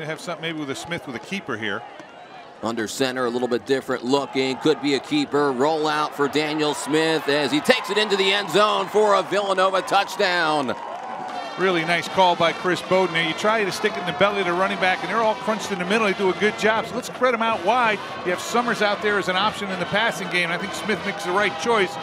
to have something maybe with a Smith with a keeper here. Under center, a little bit different looking. Could be a keeper. Roll out for Daniel Smith as he takes it into the end zone for a Villanova touchdown. Really nice call by Chris Bowden there. You try to stick it in the belly of the running back, and they're all crunched in the middle. They do a good job. So let's spread them out wide. You have Summers out there as an option in the passing game. I think Smith makes the right choice.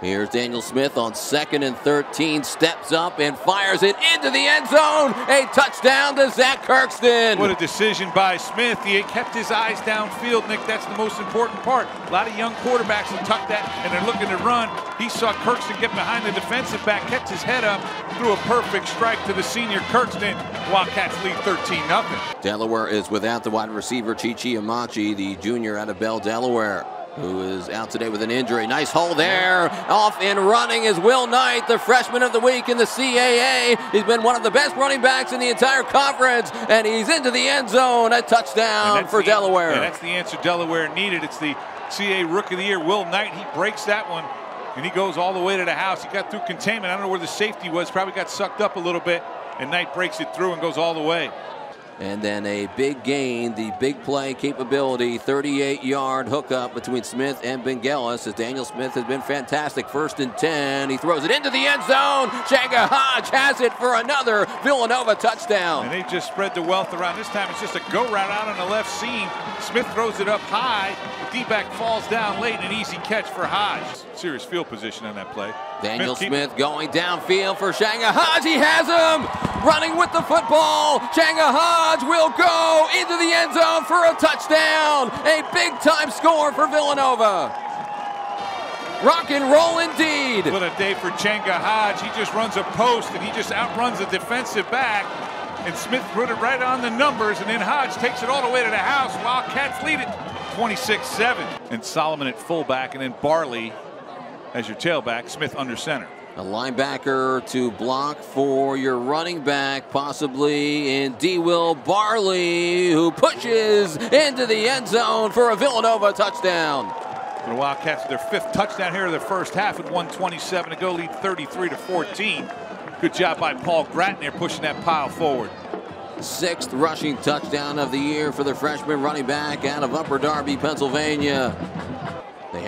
Here's Daniel Smith on second and 13, steps up and fires it into the end zone. A touchdown to Zach Kirkston. What a decision by Smith. He kept his eyes downfield, Nick. That's the most important part. A lot of young quarterbacks have tuck that and they're looking to run. He saw Kirkston get behind the defensive back, kept his head up, threw a perfect strike to the senior Kirkston. Wildcats lead 13 0 Delaware is without the wide receiver Chi Chi Amachi, the junior out of Bear, Delaware who is out today with an injury. Nice hole there. Off and running is Will Knight, the freshman of the week in the CAA. He's been one of the best running backs in the entire conference, and he's into the end zone. A touchdown for the, Delaware. that's the answer Delaware needed. It's the CAA Rookie of the Year, Will Knight. He breaks that one, and he goes all the way to the house. He got through containment. I don't know where the safety was. Probably got sucked up a little bit, and Knight breaks it through and goes all the way. And then a big gain, the big play capability, 38 yard hookup between Smith and Bengalis as Daniel Smith has been fantastic. First and 10. He throws it into the end zone. Changa Hodge has it for another Villanova touchdown. And they just spread the wealth around. This time it's just a go route out on the left seam. Smith throws it up high. The D back falls down late. An easy catch for Hodge. Serious field position on that play. Daniel Smith, Smith going downfield for Changa Hodge. He has him running with the football. Changa Hodge will go into the end zone for a touchdown. A big time score for Villanova. Rock and roll indeed. What a day for Changa Hodge. He just runs a post and he just outruns a defensive back. And Smith put it right on the numbers, and then Hodge takes it all the way to the house. Wildcats lead it 26-7. And Solomon at fullback, and then Barley as your tailback, Smith under center. A linebacker to block for your running back, possibly in D. Will Barley, who pushes into the end zone for a Villanova touchdown. The Wildcats, their fifth touchdown here in the first half at 127 to go, lead 33 to 14. Good job by Paul Gratton there pushing that pile forward. Sixth rushing touchdown of the year for the freshman running back out of Upper Darby, Pennsylvania.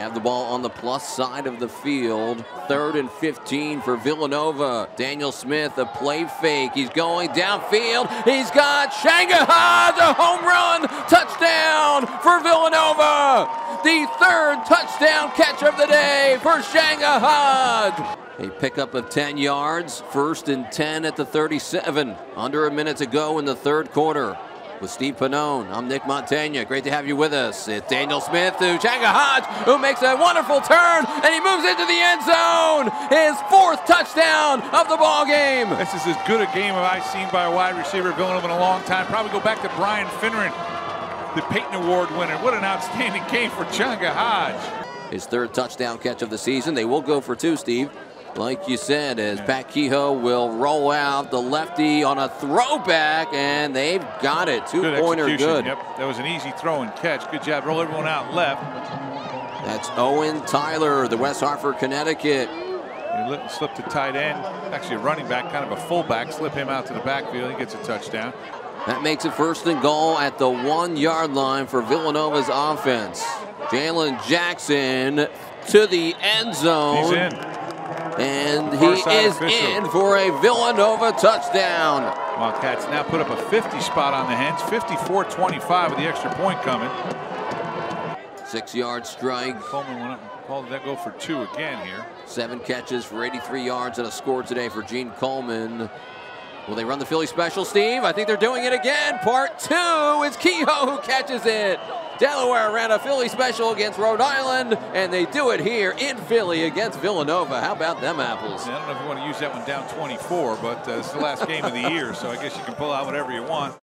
Have the ball on the plus side of the field. Third and 15 for Villanova. Daniel Smith, a play fake. He's going downfield. He's got Shanghai, the home run touchdown for Villanova. The third touchdown catch of the day for Shanghai. A pickup of 10 yards. First and 10 at the 37. Under a minute to go in the third quarter with Steve Pannone. I'm Nick Montagna. Great to have you with us. It's Daniel Smith to Changa Hodge, who makes a wonderful turn, and he moves into the end zone. His fourth touchdown of the ball game. This is as good a game as I've seen by a wide receiver Villanova in a long time. Probably go back to Brian Finneran, the Payton Award winner. What an outstanding game for Changa Hodge. His third touchdown catch of the season. They will go for two, Steve like you said, as Pat Kehoe will roll out the lefty on a throwback, and they've got it. Two good pointer good. Yep, that was an easy throw and catch. Good job. Roll everyone out left. That's Owen Tyler, the West Hartford, Connecticut. He slipped to tight end. Actually, a running back, kind of a fullback. Slip him out to the backfield. He gets a touchdown. That makes it first and goal at the one yard line for Villanova's offense. Jalen Jackson to the end zone. He's in. And he is official. in for a Villanova touchdown. Wildcats now put up a 50 spot on the Hens. 54-25 with the extra point coming. Six-yard strike. Coleman went up and called that go for two again here. Seven catches for 83 yards and a score today for Gene Coleman. Will they run the Philly special, Steve? I think they're doing it again. Part two. is Kehoe who catches it. Delaware ran a Philly special against Rhode Island, and they do it here in Philly against Villanova. How about them apples? I don't know if you want to use that one down 24, but uh, it's the last game of the year, so I guess you can pull out whatever you want.